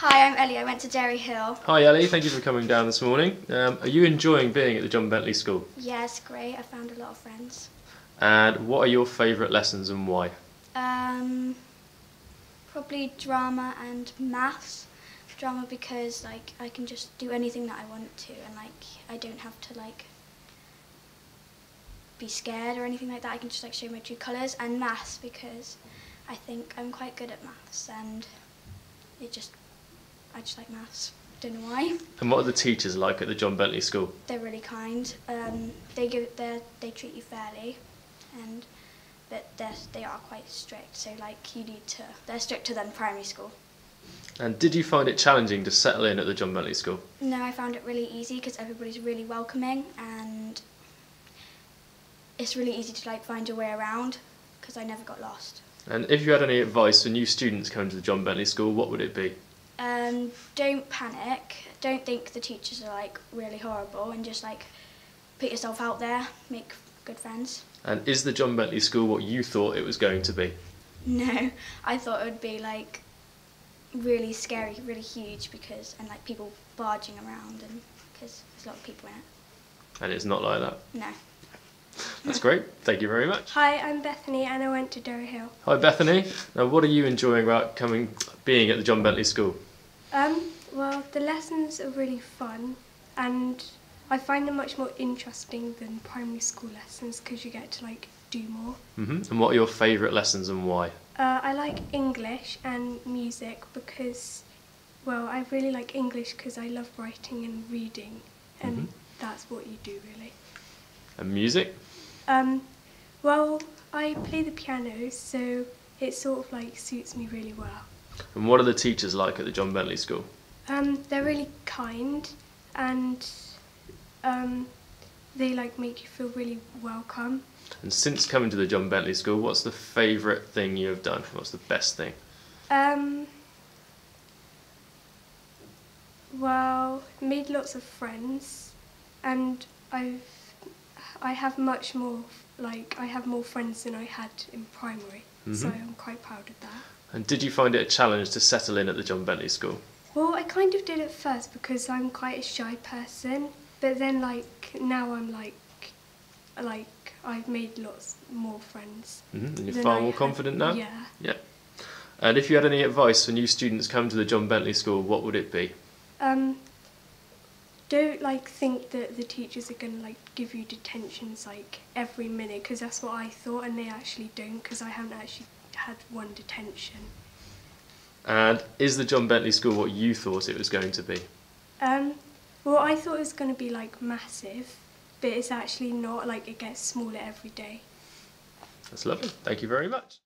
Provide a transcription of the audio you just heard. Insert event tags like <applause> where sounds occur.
Hi, I'm Ellie. I went to Derry Hill. Hi Ellie, thank you for coming down this morning. Um, are you enjoying being at the John Bentley School? Yes, great. I found a lot of friends. And what are your favourite lessons and why? Um, probably drama and maths. Drama because like I can just do anything that I want to, and like I don't have to like be scared or anything like that. I can just like show my true colours. And maths because I think I'm quite good at maths, and it just I just like maths. Don't know why. And what are the teachers like at the John Bentley School? They're really kind. Um, they give they they treat you fairly, and but they they are quite strict. So like you need to they're stricter than primary school. And did you find it challenging to settle in at the John Bentley School? No, I found it really easy because everybody's really welcoming and it's really easy to like find your way around because I never got lost. And if you had any advice for new students coming to the John Bentley School, what would it be? Um, don't panic. Don't think the teachers are like really horrible and just like put yourself out there, make good friends. And is the John Bentley School what you thought it was going to be? No, <laughs> I thought it would be like really scary, really huge because and like people barging around and because there's a lot of people in it. And it's not like that. No. That's great. Thank you very much. Hi, I'm Bethany and I went to Derry Hill. Hi Bethany. Now what are you enjoying about coming being at the John Bentley School? Um, well, the lessons are really fun and I find them much more interesting than primary school lessons because you get to like do more. hmm And what are your favourite lessons and why? Uh, I like English and music because, well, I really like English because I love writing and reading and Mhm. that's what you do really. And music? Um, well, I play the piano so it sort of like suits me really well. And what are the teachers like at the John Bentley School? Um, they're really kind and um, they like make you feel really welcome. And since coming to the John Bentley School, what's the favourite thing you have done? What's the best thing? Um, well, made lots of friends, and I've I have much more like I have more friends than I had in primary, so Mhm. I'm quite proud of that. And did you find it a challenge to settle in at the John Bentley School? Well, I kind of did at first because I'm quite a shy person, but then like now I'm like like I've made lots more friends. hmm And you're far I more had- confident now? Yeah. Yeah. And if you had any advice for new students coming to the John Bentley School, what would it be? Um, don't like think that the teachers are gonna like give you detentions like every minute because that's what I thought and they actually don't because I haven't actually had one detention. And is the John Bentley School what you thought it was going to be? Um, well, I thought it was gonna be like massive, but it's actually not. Like it gets smaller every day. That's lovely. Thank you very much.